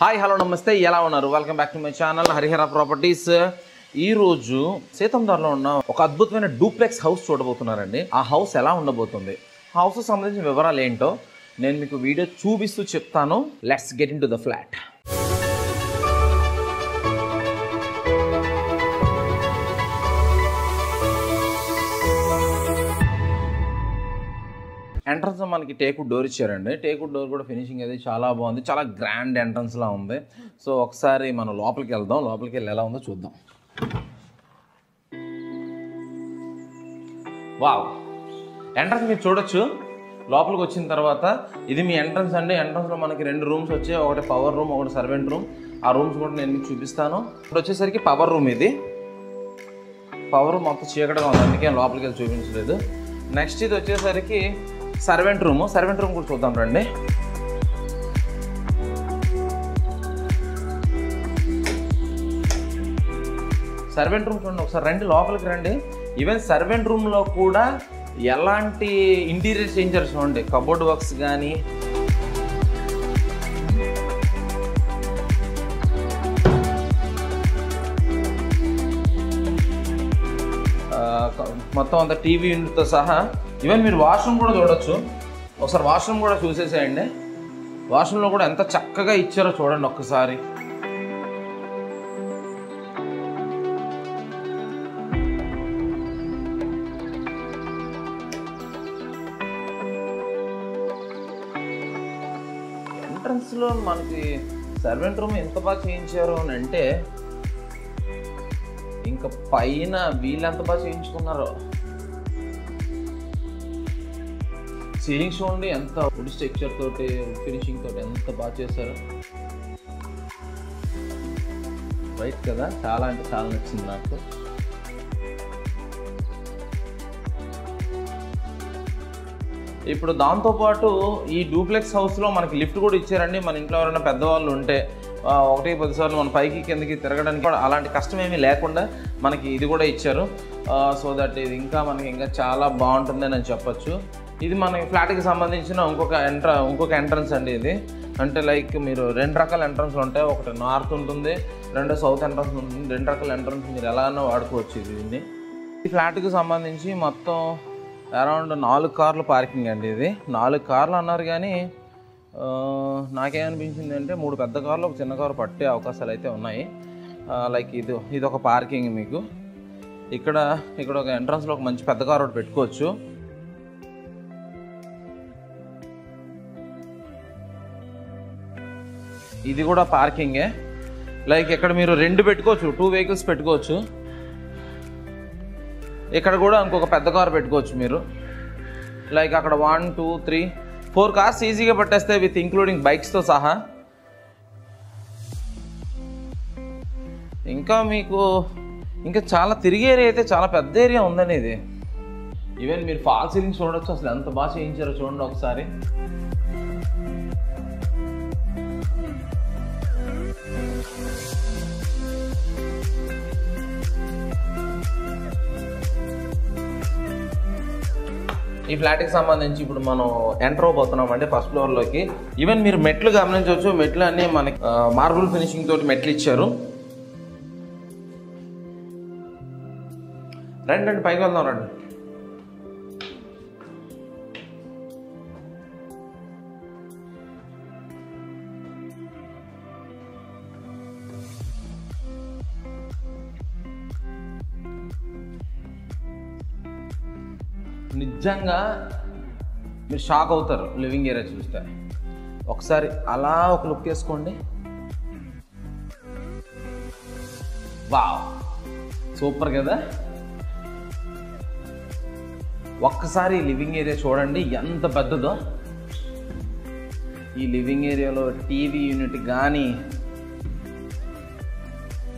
Hi hello నమస్తే. ఎలా ఉన్నారు? Welcome back to my channel Harihara properties ఈ రోజు సీతందార్లో ఉన్న ఒక అద్భుతమైన డూప్లెక్స్ హౌస్ చూడబోతున్నారండి. ఆ హౌస్ ఎలా ఉండబోతుంది? హౌస్ సంబంధించిన వివరాలు ఏంటో నేను మీకు వీడియో చూపిస్తూ చెప్తాను. Let's get into the flat entrance మనకి టేకుడ్ డోర్ ఇచ్చారండి. టేకుడ్ డోర్ కూడా ఫినిషింగ్ అది చాలా బాగుంది. చాలా గ్రాండ్ ఎంట్రన్స్లా ఉంది. సో ఒకసారి మనం లోపలికి వెళ్దాం. లోపలికి వెళ్ళి ఎలా ఉందో చూద్దాం. వావ్! ఎంట్రన్స్ మీరు చూడొచ్చు. లోపలికి వచ్చిన తర్వాత ఇది మీ ఎంట్రన్స్ అండి. ఎంట్రన్స్లో మనకి రెండు రూమ్స్ వచ్చాయి. ఒకటి పవర్ రూమ్ ఒకటి సర్వెంట్ రూమ్. ఆ రూమ్స్ కూడా నేను మీకు చూపిస్తాను. ఇప్పుడు వచ్చేసరికి పవర్ రూమ్ ఇది. పవర్ రూమ్ మొత్తం చీకటిగా ఉంది. అందుకే లోపలికి వెళ్ళి చూపించలేదు. నెక్స్ట్ ఇది వచ్చేసరికి సర్వెంట్ రూమ్ సర్వెంట్ రూమ్ కూడా చూద్దాం రండి. సర్వెంట్ రూమ్ చూడండి ఒకసారి రండి లోపలికి రండి. ఈవెన్ సర్వెంట్ రూమ్లో కూడా ఎలాంటి ఇంటీరియర్ చేంజర్స్ చూడండి కబోర్డ్ వర్క్స్ కానీ మొత్తం అంత టీవీ యూనిట్తో సహా ఈవెన్ మీరు వాష్రూమ్ కూడా చూడొచ్చు. ఒకసారి వాష్రూమ్ కూడా చూసేసేయండి. వాష్రూమ్లో కూడా ఎంత చక్కగా ఇచ్చారో చూడండి ఒక్కసారి. ఎంట్రన్స్లో మనకి సర్వెంట్ రూమ్ ఎంత బాగా చేయించారు అని అంటే ఇంకా పైన వీళ్ళు ఎంత బాగా చేయించుకున్నారో. సీలింగ్ చూడండి ఎంత వుడ్ స్ట్రక్చర్ తోటి ఫినిషింగ్ తోటి ఎంత బాగా చేశారు. రైట్ కదా? చాలా అంటే చాలా నచ్చింది నాకు. ఇప్పుడు దాంతోపాటు ఈ డూప్లెక్స్ హౌస్లో మనకి లిఫ్ట్ కూడా ఇచ్చారండి. మన ఇంట్లో ఎవరైనా పెద్దవాళ్ళు ఉంటే ఒకటి పదిసార్లు మన పైకి కిందకి తిరగడానికి కూడా అలాంటి కష్టం ఏమీ లేకుండా మనకి ఇది కూడా ఇచ్చారు. సో దట్ ఇది ఇంకా మనకి ఇంకా చాలా బాగుంటుందని నేను చెప్పచ్చు. ఇది మన ఫ్లాట్కి సంబంధించిన ఇంకొక ఎంట్ర ఇంకొక ఎంట్రన్స్ అండి ఇది. అంటే లైక్ మీరు రెండు రకాల ఎంట్రన్స్ ఉంటాయి. ఒకటి నార్త్ ఉంటుంది రెండో సౌత్ ఎంట్రన్స్ ఉంటుంది. రెండు రకాల ఎంట్రన్స్ మీరు ఎలాగైనా వాడుకోవచ్చు ఇది దీన్ని. ఈ ఫ్లాట్కి సంబంధించి మొత్తం అరౌండ్ నాలుగు కార్లు పార్కింగ్ అండి ఇది. నాలుగు కార్లు అన్నారు కానీ నాకేమనిపించింది అంటే మూడు పెద్ద కార్లు ఒక చిన్న కారు పట్టే అవకాశాలు అయితే ఉన్నాయి. లైక్ ఇది ఇది ఒక పార్కింగ్ మీకు. ఇక్కడ ఇక్కడ ఒక ఎంట్రన్స్లో ఒక మంచి పెద్ద కారు ఒకటి పెట్టుకోవచ్చు. ఇది కూడా పార్కింగే. లైక్ ఇక్కడ మీరు రెండు పెట్టుకోవచ్చు టూ వెహికల్స్ పెట్టుకోవచ్చు. ఇక్కడ కూడా ఇంకొక పెద్ద కార్ పెట్టుకోవచ్చు మీరు. లైక్ అక్కడ one two three four cars ఈజీగా పట్టేస్తే విత్ ఇంక్లూడింగ్ బైక్స్తో సహా. ఇంకా మీకు ఇంకా చాలా తిరిగే ఏరియా అయితే చాలా పెద్ద ఏరియా ఉందని ఇది ఈవెన్ మీరు ఫాల్ సీలింగ్ చూడొచ్చు అసలు ఎంత బాగా చేయించారో చూడండి ఒకసారి. ఈ ఫ్లాట్కి సంబంధించి ఇప్పుడు మనం ఎంటర్ అవబోతున్నాం అండి ఫస్ట్ ఫ్లోర్లోకి ఈవెన్ మీరు మెట్లు గమనించవచ్చు మెట్లు అన్ని మనకి మార్బుల్ ఫినిషింగ్ తోటి మెట్లు ఇచ్చారు. రండి రండి పైకి వెళ్దాం రండి. నిజంగా మీరు షాక్ అవుతారు లివింగ్ ఏరియా చూస్తే. ఒకసారి అలా ఒక లుక్ వేసుకోండి. వావ్. సూపర్ కదా? ఒక్కసారి లివింగ్ ఏరియా చూడండి ఎంత పెద్దదో. ఈ లివింగ్ ఏరియాలో టీవీ యూనిట్ కానీ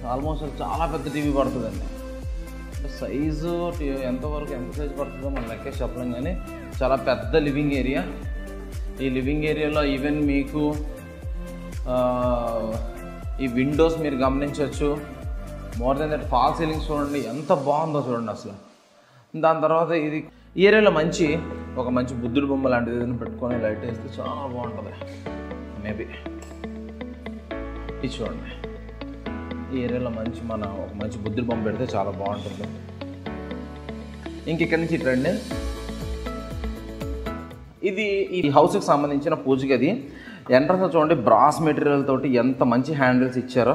ఆల్మోస్ట్ చాలా పెద్ద టీవీ పడుతుందండి. సైజు ఎంతవరకు ఎంత సైజు పడుతుందో మనం లెక్క చెప్పలేం కానీ చాలా పెద్ద లివింగ్ ఏరియా. ఈ లివింగ్ ఏరియాలో ఈవెన్ మీకు ఈ విండోస్ మీరు గమనించవచ్చు. More than that fall ceilings చూడండి ఎంత బాగుందో చూడండి అసలు. దాని తర్వాత ఇది ఈ ఏరియాలో మంచి ఒక మంచి బుద్ధుడి బొమ్మ లాంటిది ఏదైనా పెట్టుకొని లైట్ వేస్తే చాలా బాగుంటుంది. మేబీ ఇది చూడండి. ఈ ఏరియాలో మంచి మన ఒక మంచి బుద్ధులు బొమ్మ పెడితే చాలా బాగుంటుంది. ఇంక ఇక్కడి నుంచి ఇటు రండి ఇది ఈ హౌస్కి సంబంధించిన పూజ గది ఎంట్రన్స్ చూడండి బ్రాస్ మెటీరియల్ తోటి ఎంత మంచి హ్యాండిల్స్ ఇచ్చారో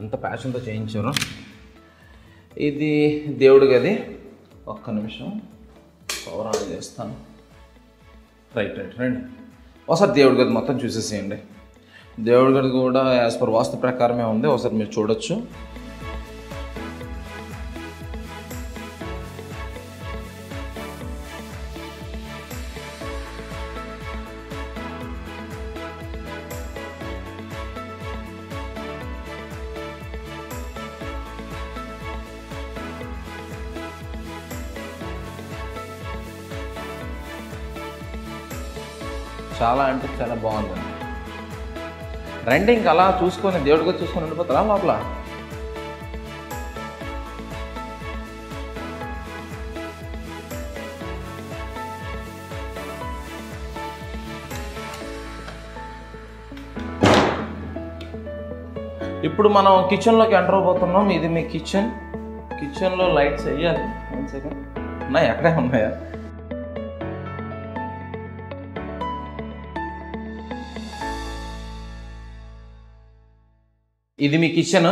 ఎంత ప్యాషన్తో చేయించారో. ఇది దేవుడి గది ఒక్క నిమిషం పవర్ ఆన్ చేస్తాను. రైట్ రైట్ రండి. ఒకసారి దేవుడి గది మొత్తం చూసేసేయండి. దేవుడి గది కూడా యాజ్ పర్ వాస్తు ప్రకారమే ఉంది. ఒకసారి మీరు చూడొచ్చు. చాలా అంటే చాలా బాగుంది. రండి ఇంకా అలా చూసుకొని దేవుడిగా చూసుకొని ఉండిపోతారా లోపల? ఇప్పుడు మనం కిచెన్లోకి ఎంటర్ అవబోతున్నాం. ఇది మీ కిచెన్ కిచెన్లో లైట్స్ వేయాలి. వన్ సెకండ్ ఉన్నాయి అక్కడే ఉన్నాయా? ఇది మీ కిచెన్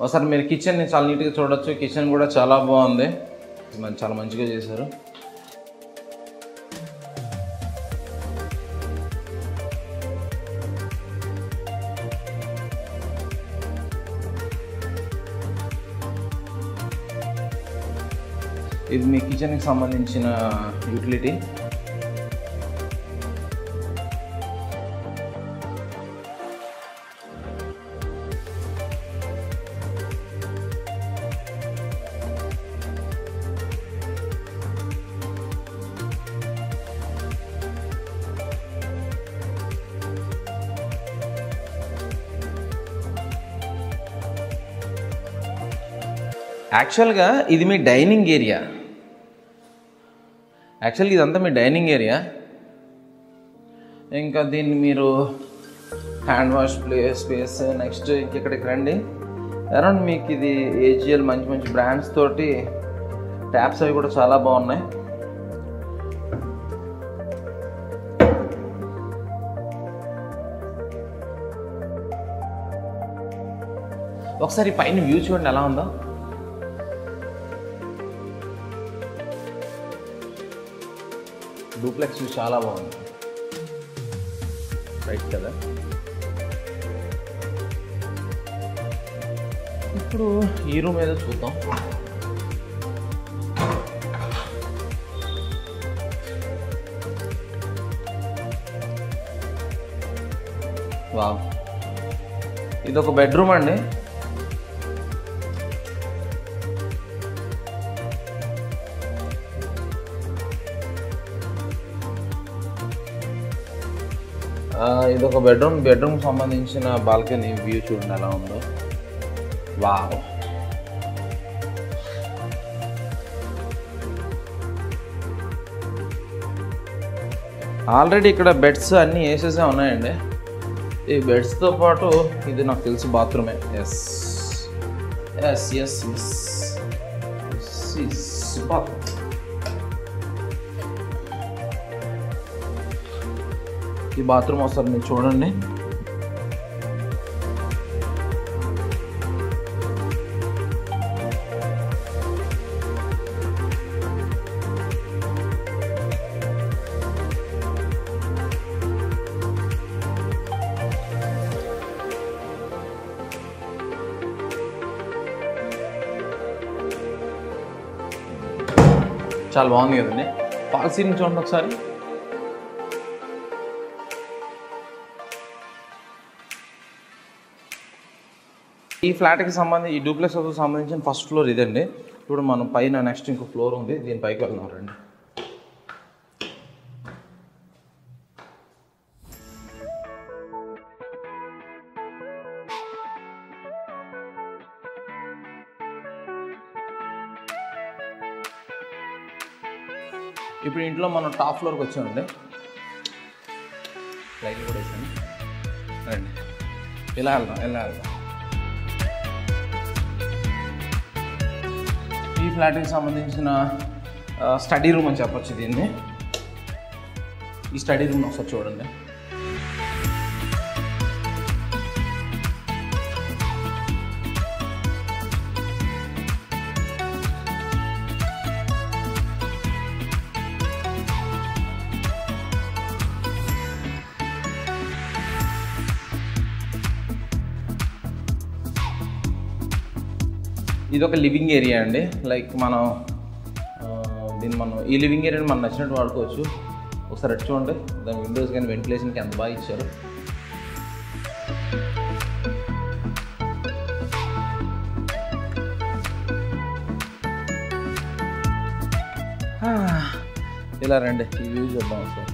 ఒకసారి మీరు కిచెన్ని చాలా నీట్గా చూడొచ్చు. కిచెన్ కూడా చాలా బాగుంది. చాలా మంచిగా చేశారు. ఇది మీ కిచెన్కి సంబంధించిన యూటిలిటీ యాక్చువల్గా ఇది మీ డైనింగ్ ఏరియా. యాక్చువల్గా ఇదంతా మీ డైనింగ్ ఏరియా. ఇంకా దీన్ని మీరు hand wash play space next ఇక్కడికి రండి. అరౌండ్ మీకు ఇది ఏజిఎల్ మంచి మంచి బ్రాండ్స్ తోటి ట్యాప్స్ అవి కూడా చాలా బాగున్నాయి. ఒకసారి పైన వ్యూ చూడండి ఎలా ఉందో. డూప్లెక్స్ చాలా బాగుంది. రైట్ కదా? ఇప్పుడు ఈ రూమ్ ఏదో చూద్దాం. వావ్ ఇది ఒక బెడ్రూమ్ అండి. ఇది ఒక బెడ్రూమ్ బెడ్రూమ్ సంబంధించిన బాల్కనీ వ్యూ చూడండి ఎలా ఉందో. వావ్ ఆల్రెడీ ఇక్కడ బెడ్స్ అన్నీ వేసేసే ఉన్నాయండి. ఈ బెడ్స్తో పాటు ఇది నాకు తెలిసి బాత్రూమే yes yes yes yes bathroom ఈ బాత్రూమ్ ఒకసారి మీరు చూడండి. చాలా బాగుంది కదండి. పాలసీని నుంచి చూడండి ఒకసారి. ఈ ఫ్లాట్కి సంబంధించి ఈ డూప్లెక్స్ హౌస్కి సంబంధించిన ఫస్ట్ ఫ్లోర్ ఇదండి. ఇప్పుడు మనం పైన నెక్స్ట్ ఇంకో ఫ్లోర్ ఉంది. దీని పైకి వెళ్దాం రండి. ఇప్పుడు ఇంట్లో మనం టాప్ ఫ్లోర్కి వచ్చామండి. లైట్లు కూడా వేసాను. రండి. ఇలా వెళ్దాం ఇలా వెళ్దాం. ఫ్లాట్కి సంబంధించిన స్టడీ రూమ్ అని చెప్పొచ్చు దీన్ని. ఈ స్టడీ రూమ్ ఒకసారి చూడండి. ఇది ఒక లివింగ్ ఏరియా అండి. లైక్ మనం దీన్ని మనం ఈ లివింగ్ ఏరియాని మనం నచ్చినట్టు వాడుకోవచ్చు. ఒకసారి అటు చూడండి. దాని విండోస్ కానీ వెంటిలేషన్కి ఎంత బాగా ఇచ్చారు. ఇలా రండి. ఈ వ్యూ చూద్దాం ఒకసారి.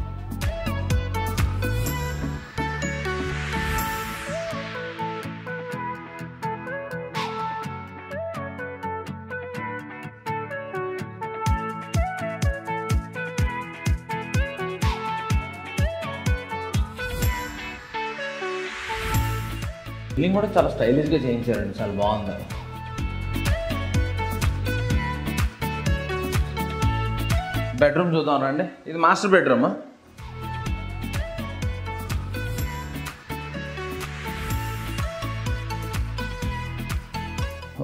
బిల్డింగ్ కూడా చాలా స్టైలిష్గా చేయించారండి చాలా బాగుంది. బెడ్రూమ్ చూద్దాం రండి. ఇది మాస్టర్ బెడ్రూమ్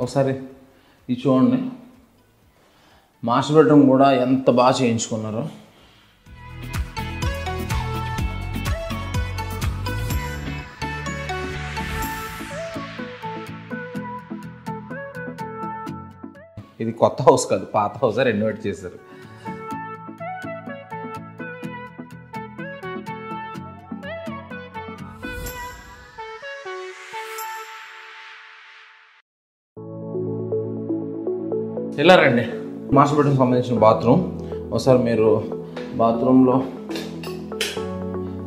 ఒకసారి ఇది చూడండి. మాస్టర్ బెడ్రూమ్ కూడా ఎంత బాగా చేయించుకున్నారు. ఇది కొత్త హౌస్ కాదు పాత హౌస్ రెనోవేట్ చేశారు. ఇలా రండి. మాస్టర్ బెడ్రూమ్ సంబంధించిన బాత్రూమ్ ఒకసారి మీరు బాత్రూంలో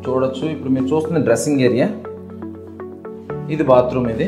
చూడొచ్చు. ఇప్పుడు మీరు చూస్తున్న డ్రెస్సింగ్ ఏరియా ఇది బాత్రూమ్ ఇది.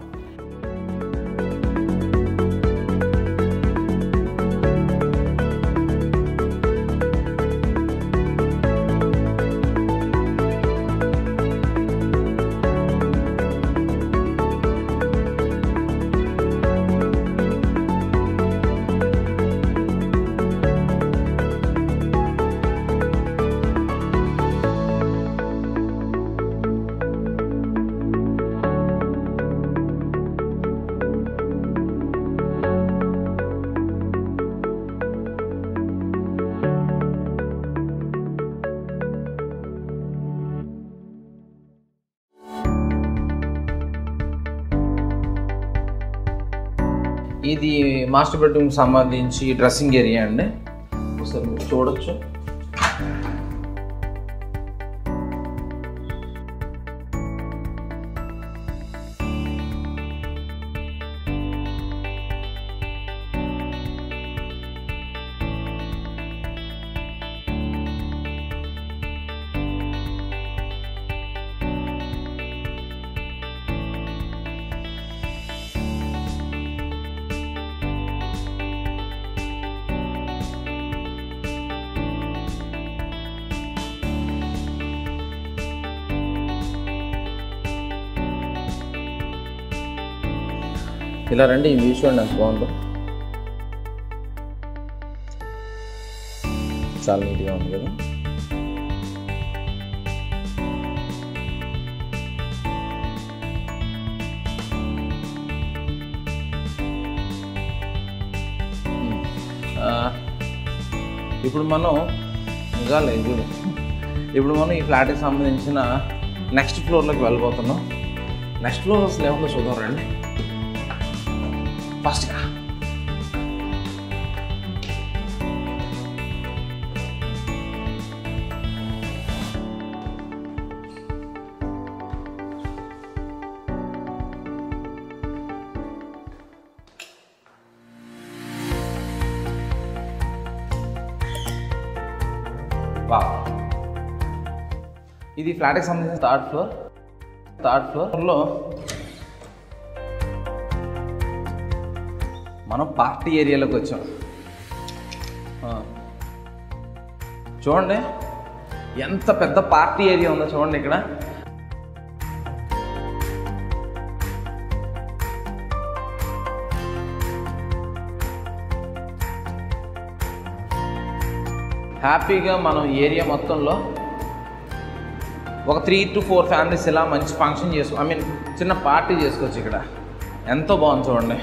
ఇది మాస్టర్ బెడ్రూమ్ సంబంధించి డ్రెస్సింగ్ ఏరియా అండి. ఒకసారి మీరు చూడొచ్చు. ఇలా రండి ఈ చూడండి ఎంత బాగుందో. చాలా నీట్గా ఉంది కదా. ఇప్పుడు మనం ఇంకా లేదు ఇప్పుడు మనం ఈ ఫ్లాట్కి సంబంధించిన నెక్స్ట్ ఫ్లోర్లోకి వెళ్ళిపోతున్నాం నెక్స్ట్ ఫ్లోర్ అసలు ఏముందో చూద్దాం రండి. ఫస్ట్గా. వా ఇది ఫ్లాట్కి సంబంధించిన థర్డ్ ఫ్లోర్. థర్డ్ ఫ్లోర్లో మనం పార్టీ ఏరియాలోకి వచ్చాం. చూడండి ఎంత పెద్ద పార్టీ ఏరియా ఉందో చూడండి ఇక్కడ. హ్యాపీగా మనం ఏరియా మొత్తంలో ఒక త్రీ టు ఫోర్ ఫ్యామిలీస్ ఇలా మంచి ఫంక్షన్ చేసుకో ఐ మీన్ చిన్న పార్టీ చేసుకోవచ్చు ఇక్కడ. ఎంతో బాగుంది చూడండి.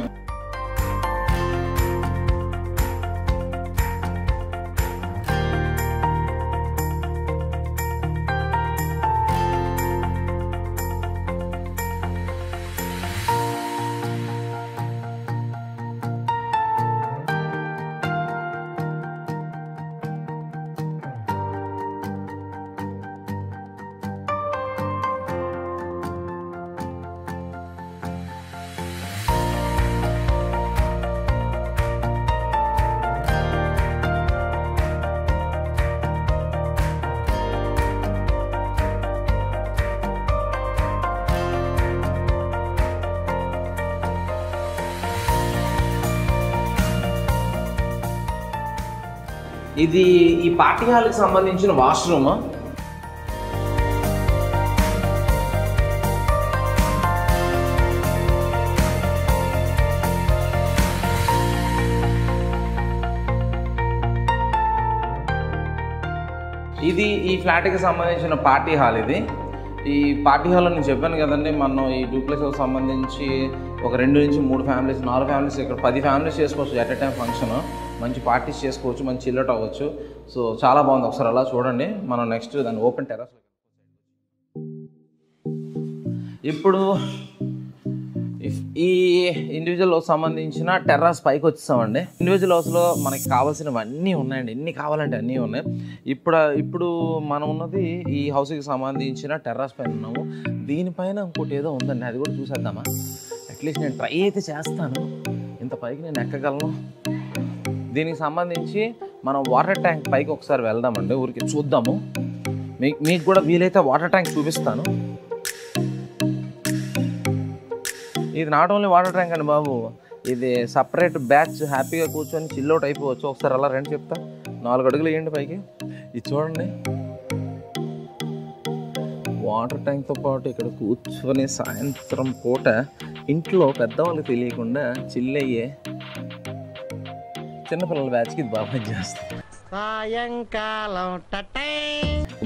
ఇది ఈ పార్టీ హాల్కి సంబంధించిన వాష్రూమ్. ఇది ఈ ఫ్లాట్కి సంబంధించిన పార్టీ హాల్ ఇది. ఈ పార్టీ హాల్లో నేను చెప్పాను కదండి మనం ఈ డూప్లెక్స్ సంబంధించి ఒక రెండు నుంచి మూడు ఫ్యామిలీస్ నాలుగు ఫ్యామిలీస్ ఇక్కడ పది ఫ్యామిలీస్ చేసుకోవచ్చు ఎట్ ఎ టైం ఫంక్షన్. మంచి పార్టీస్ చేసుకోవచ్చు మంచి చిల్లట్ అవ్వచ్చు. సో చాలా బాగుంది. ఒకసారి అలా చూడండి. మనం నెక్స్ట్ దాన్ని ఓపెన్ టెరస్ ఇప్పుడు ఇఫ్ ఈ ఇండివిజువల్ హౌస్ సంబంధించిన టెర్రాస్ పైకి వచ్చేసామండి. ఇండివిజువల్ హౌస్లో మనకి కావాల్సినవన్నీ ఉన్నాయండి. ఎన్ని కావాలంటే అన్నీ ఉన్నాయి. ఇప్పుడు ఇప్పుడు మనం ఉన్నది ఈ హౌస్కి సంబంధించిన టెర్రాస్ పైన ఉన్నాము. దీనిపైన ఇంకోటి ఏదో ఉందండి. అది కూడా చూసేద్దామా? అట్లీస్ట్ నేను ట్రై అయితే చేస్తాను. ఇంత పైకి నేను ఎక్కగలను? దీనికి సంబంధించి మనం వాటర్ ట్యాంక్ పైకి ఒకసారి వెళ్దామండి ఊరికి చూద్దాము. మీకు మీకు కూడా వీలైతే వాటర్ ట్యాంక్ చూపిస్తాను. ఇది నాట్ ఓన్లీ వాటర్ ట్యాంక్ అండి బాబు ఇది సపరేట్ బ్యాచ్ హ్యాపీగా కూర్చొని చిల్అవుట్ అయిపోవచ్చు. ఒకసారి అలా రండి చెప్తా. నాలుగు అడుగులు వేయండి పైకి. ఇది చూడండి. వాటర్ ట్యాంక్తో పాటు ఇక్కడ కూర్చొని సాయంత్రం పూట ఇంట్లో పెద్దవాళ్ళకి తెలియకుండా చిల్లయ్యే చిన్నపిల్లల బ్యాచ్కి ఇది బాగా చేస్తాం సాయంకాలం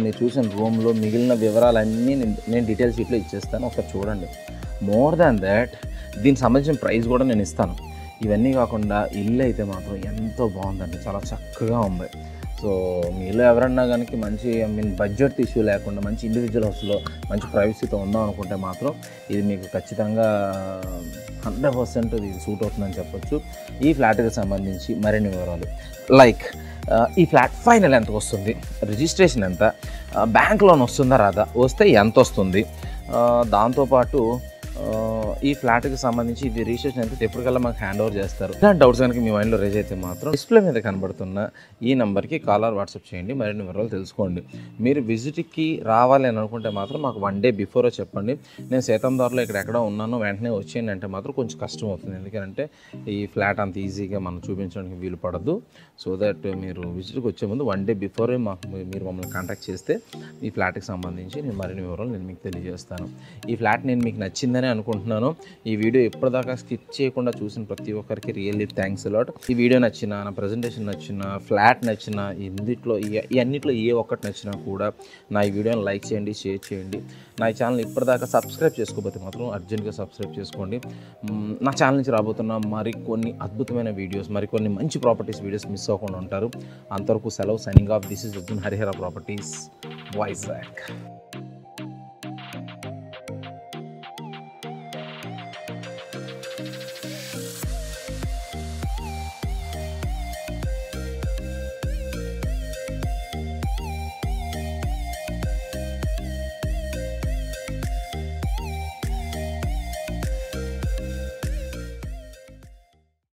మీరు చూసిన రూమ్లో మిగిలిన వివరాలన్నీ నేను నేను డీటెయిల్ షీట్లో ఇచ్చేస్తాను. ఒకసారి చూడండి. మోర్ దాన్ దాట్ దీనికి సంబంధించిన ప్రైస్ కూడా నేను ఇస్తాను. ఇవన్నీ కాకుండా ఇల్లు అయితే మాత్రం ఎంతో బాగుందండి. చాలా చక్కగా ఉంది. సో మీలో ఎవరన్నా కనుక మంచి ఐ మీన్ బడ్జెట్ ఇష్యూ లేకుండా మంచి ఇండివిజువల్ హౌస్లో మంచి ప్రైవసీతో ఉందాం అనుకుంటే మాత్రం ఇది మీకు ఖచ్చితంగా హండ్రెడ్ పర్సెంట్ ఇది సూట్ అవుతుందని చెప్పొచ్చు. ఈ ఫ్లాట్కి సంబంధించి మరిన్ని వివరాలు. లైక్ ఈ ఫ్లాట్ ఫైనల్ ఎంత వస్తుంది? రిజిస్ట్రేషన్ ఎంత? బ్యాంక్ లోన్ వస్తుందా రాదా? వస్తే ఎంత వస్తుంది? దాంతోపాటు ఈ ఫ్లాట్కి సంబంధించి ఇది రిజిస్ట్రేషన్ అయితే ఎప్పటికల్లా మాకు హ్యాండ్ ఓవర్ చేస్తారు. ఇలాంటి డౌట్స్ కనుక మీ మైండ్లో రేజ్ అయితే మాత్రం డిస్ప్లే మీద కనబడుతున్న ఈ నెంబర్కి కాల్ ఆర్ వాట్సాప్ చేయండి మరిన్ని వివరాలు తెలుసుకోండి. మీరు విజిట్కి రావాలి అని అనుకుంటే మాత్రం మాకు వన్ డే బిఫోర్ చెప్పండి. నేను సేతందార్లో ఇక్కడ ఎక్కడ ఉన్నాను వెంటనే వచ్చేయండి అంటే మాత్రం కొంచెం కష్టం అవుతుంది. ఎందుకంటే ఈ ఫ్లాట్ అంత ఈజీగా మనం చూపించడానికి వీలు పడదు. సో దట్ మీరు విజిట్కి వచ్చే ముందు వన్ డే బిఫోరే మాకు మీరు మమ్మల్ని కాంటాక్ట్ చేస్తే ఈ ఫ్లాట్కి సంబంధించి నేను మరిన్ని వివరాలు నేను మీకు తెలియజేస్తాను. ఈ ఫ్లాట్ నేను మీకు నచ్చిందని అనుకుంటున్నాను. ఈ వీడియో ఎప్పటిదాకా స్కిప్ చేయకుండా చూసిన ప్రతి ఒక్కరికి రియల్లీ థ్యాంక్స్ అలాట్. ఈ వీడియో నచ్చిన నా ప్రజెంటేషన్ నచ్చిన ఫ్లాట్ నచ్చిన ఇందుట్లో ఈ- అన్నిట్లో ఏ ఒక్కటి నచ్చినా కూడా నా ఈ వీడియోని లైక్ చేయండి షేర్ చేయండి. నా ఈ ఛానల్ ఇప్పటిదాకా సబ్స్క్రైబ్ చేసుకోకపోతే మాత్రం అర్జెంట్గా సబ్స్క్రైబ్ చేసుకోండి. నా ఛానల్ నుంచి రాబోతున్న మరికొన్ని అద్భుతమైన వీడియోస్ మరికొన్ని మంచి ప్రాపర్టీస్ వీడియోస్ మిస్ అవ్వకుండా ఉంటారు. అంతవరకు సెలవు signing off this is Arjun Harihara properties Vizag